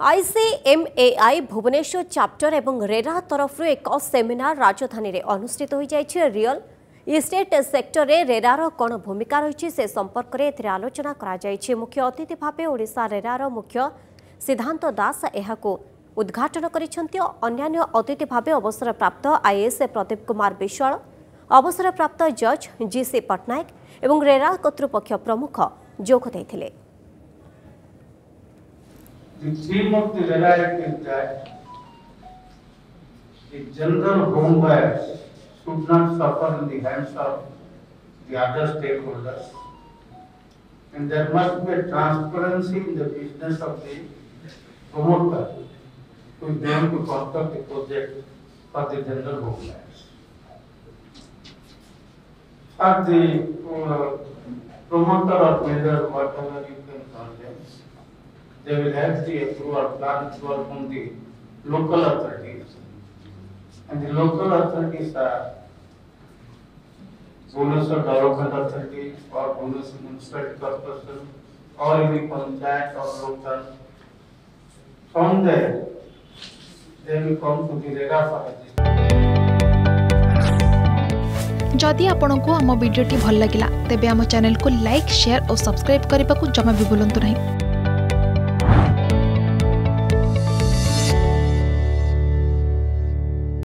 আইসিএমএআই ভুবনেশ্বর চাপ্টর এবং রেরা তরফর এক সেমিনার রাজধানী অনুষ্ঠিত হয়ে যাই রিয়েল ইষ্টেট সেক্টরে রেরার কোণ ভূমিকা রয়েছে সে সম্পর্কের এতে আলোচনা করা যাইছে মুখ্য অতিথি ভাবে ওড়শা রেরার মুখ্য সিদ্ধান্ত দাস এহাকু উদ্ঘাটন করেছেন অন্যান্য অতিথি ভাবে অবসরপ্রাপ্ত আইএস প্রদীপ কুমার বিশ্বাল অবসরপ্রাপ্ত জজ জি সি পট্টনাক এবং রেরা কর্তৃপক্ষ প্রমুখ যোগ দিয়ে The theme of the RERA is that the general home buyers should not suffer in the hands of the other stakeholders. And there must be a transparency in the business of the promoter who is going to construct the project for the general home buyers. For the uh, promoter or builder, whatever you they will have the approval, plan approval from the local authorities. And the local authorities are Bhubaneswar Development Authority or Bhubaneswar Municipal Corporation or any panchayat or local. From there, they will come to the RERA for registration. जदि आपंक आम भिडी भल लगा तेब आम को like share और subscribe करने को जमा भी भूलु नहीं